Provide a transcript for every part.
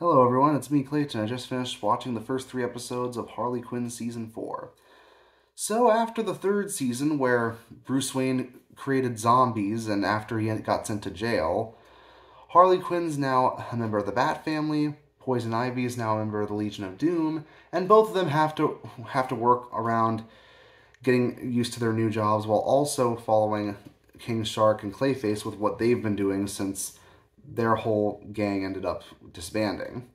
Hello everyone, it's me Clayton. I just finished watching the first three episodes of Harley Quinn Season 4. So after the third season, where Bruce Wayne created zombies and after he got sent to jail, Harley Quinn's now a member of the Bat family, Poison Ivy is now a member of the Legion of Doom, and both of them have to have to work around getting used to their new jobs while also following King Shark and Clayface with what they've been doing since their whole gang ended up disbanding.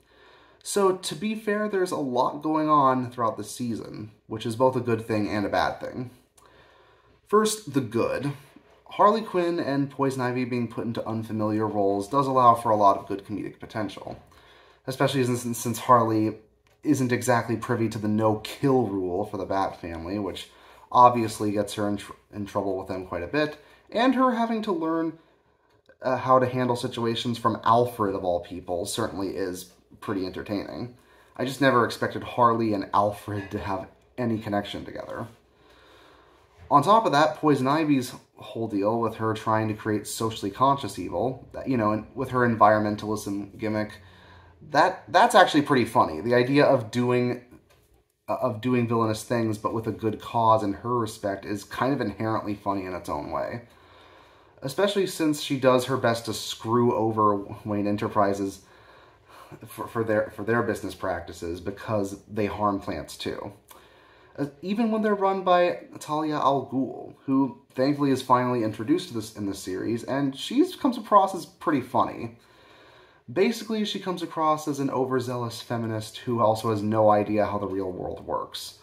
So, to be fair, there's a lot going on throughout the season, which is both a good thing and a bad thing. First, the good. Harley Quinn and Poison Ivy being put into unfamiliar roles does allow for a lot of good comedic potential, especially since, since Harley isn't exactly privy to the no kill rule for the Bat family, which obviously gets her in, tr in trouble with them quite a bit, and her having to learn uh, how to handle situations from Alfred, of all people, certainly is pretty entertaining. I just never expected Harley and Alfred to have any connection together. On top of that, Poison Ivy's whole deal with her trying to create socially conscious evil, that, you know, with her environmentalism gimmick, that that's actually pretty funny. The idea of doing uh, of doing villainous things but with a good cause in her respect is kind of inherently funny in its own way especially since she does her best to screw over Wayne Enterprises for, for their for their business practices because they harm plants too. Uh, even when they're run by Talia al Ghul, who thankfully is finally introduced to this in this series, and she comes across as pretty funny. Basically, she comes across as an overzealous feminist who also has no idea how the real world works.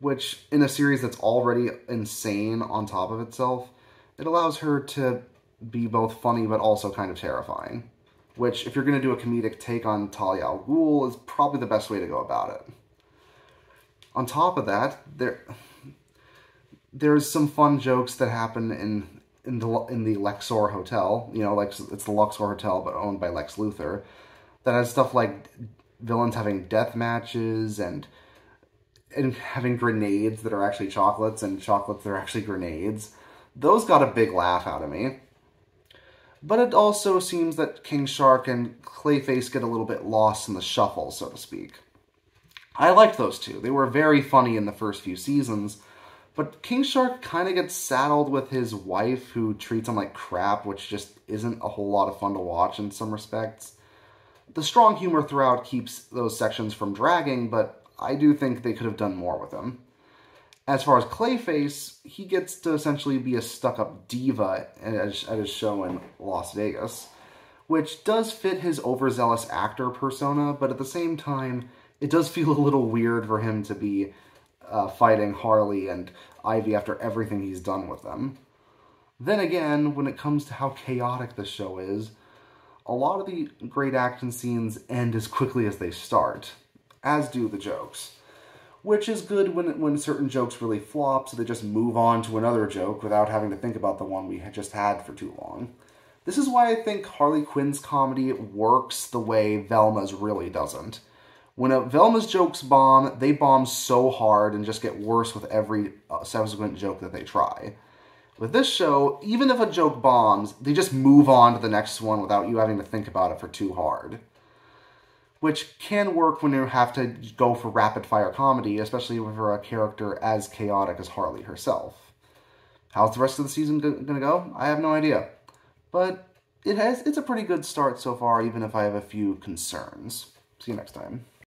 Which, in a series that's already insane on top of itself, it allows her to be both funny but also kind of terrifying. Which, if you're going to do a comedic take on Talia al Ghul, is probably the best way to go about it. On top of that, there there's some fun jokes that happen in in the in the Lexor Hotel. You know, like it's the Luxor Hotel, but owned by Lex Luthor. That has stuff like villains having death matches and and having grenades that are actually chocolates and chocolates that are actually grenades. Those got a big laugh out of me. But it also seems that King Shark and Clayface get a little bit lost in the shuffle, so to speak. I liked those two. They were very funny in the first few seasons, but King Shark kind of gets saddled with his wife who treats him like crap, which just isn't a whole lot of fun to watch in some respects. The strong humor throughout keeps those sections from dragging, but I do think they could have done more with him. As far as Clayface, he gets to essentially be a stuck-up diva at his show in Las Vegas, which does fit his overzealous actor persona, but at the same time, it does feel a little weird for him to be uh, fighting Harley and Ivy after everything he's done with them. Then again, when it comes to how chaotic the show is, a lot of the great action scenes end as quickly as they start, as do the jokes which is good when when certain jokes really flop, so they just move on to another joke without having to think about the one we had just had for too long. This is why I think Harley Quinn's comedy works the way Velma's really doesn't. When a Velma's jokes bomb, they bomb so hard and just get worse with every uh, subsequent joke that they try. With this show, even if a joke bombs, they just move on to the next one without you having to think about it for too hard which can work when you have to go for rapid fire comedy, especially for a character as chaotic as Harley herself. How's the rest of the season going to go? I have no idea. But it has it's a pretty good start so far, even if I have a few concerns. See you next time.